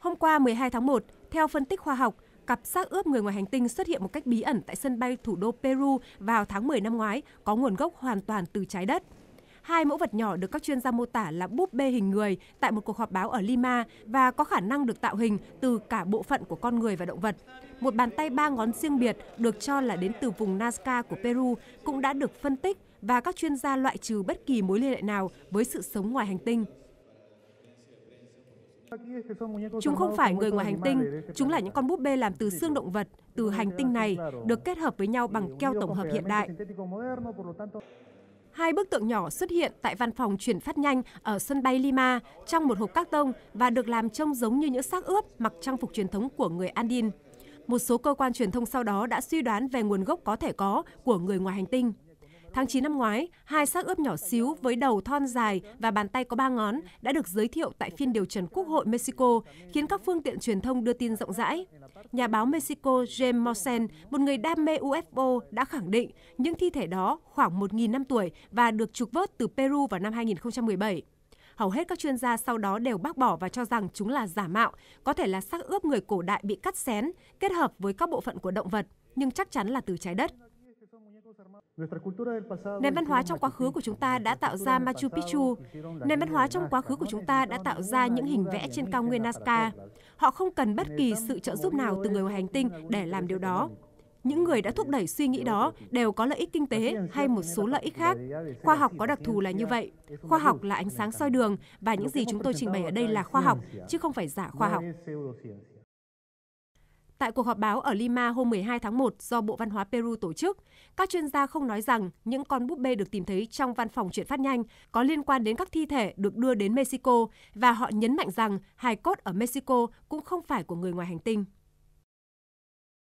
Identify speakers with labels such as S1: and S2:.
S1: Hôm qua 12 tháng 1, theo phân tích khoa học, cặp xác ướp người ngoài hành tinh xuất hiện một cách bí ẩn tại sân bay thủ đô Peru vào tháng 10 năm ngoái, có nguồn gốc hoàn toàn từ trái đất. Hai mẫu vật nhỏ được các chuyên gia mô tả là búp bê hình người tại một cuộc họp báo ở Lima và có khả năng được tạo hình từ cả bộ phận của con người và động vật. Một bàn tay ba ngón riêng biệt được cho là đến từ vùng Nazca của Peru cũng đã được phân tích và các chuyên gia loại trừ bất kỳ mối liên hệ nào với sự sống ngoài hành tinh. Chúng không phải người ngoài hành tinh, chúng là những con búp bê làm từ xương động vật, từ hành tinh này, được kết hợp với nhau bằng keo tổng hợp hiện đại. Hai bức tượng nhỏ xuất hiện tại văn phòng chuyển phát nhanh ở sân bay Lima trong một hộp các tông và được làm trông giống như những xác ướp mặc trang phục truyền thống của người Andin. Một số cơ quan truyền thông sau đó đã suy đoán về nguồn gốc có thể có của người ngoài hành tinh. Tháng 9 năm ngoái, hai xác ướp nhỏ xíu với đầu thon dài và bàn tay có ba ngón đã được giới thiệu tại phiên điều trần Quốc hội Mexico, khiến các phương tiện truyền thông đưa tin rộng rãi. Nhà báo Mexico James Mosen, một người đam mê UFO, đã khẳng định những thi thể đó khoảng 1.000 năm tuổi và được trục vớt từ Peru vào năm 2017 hầu hết các chuyên gia sau đó đều bác bỏ và cho rằng chúng là giả mạo, có thể là xác ướp người cổ đại bị cắt xén, kết hợp với các bộ phận của động vật, nhưng chắc chắn là từ trái đất. Nền văn hóa trong quá khứ của chúng ta đã tạo ra Machu Picchu. Nền văn hóa trong quá khứ của chúng ta đã tạo ra những hình vẽ trên cao nguyên Nazca. Họ không cần bất kỳ sự trợ giúp nào từ người ngoài hành tinh để làm điều đó. Những người đã thúc đẩy suy nghĩ đó đều có lợi ích kinh tế hay một số lợi ích khác. Khoa học có đặc thù là như vậy. Khoa học là ánh sáng soi đường và những gì chúng tôi trình bày ở đây là khoa học chứ không phải giả khoa học. Tại cuộc họp báo ở Lima hôm 12 tháng 1 do Bộ Văn hóa Peru tổ chức, các chuyên gia không nói rằng những con búp bê được tìm thấy trong văn phòng chuyển phát nhanh có liên quan đến các thi thể được đưa đến Mexico và họ nhấn mạnh rằng hài cốt ở Mexico cũng không phải của người ngoài hành tinh.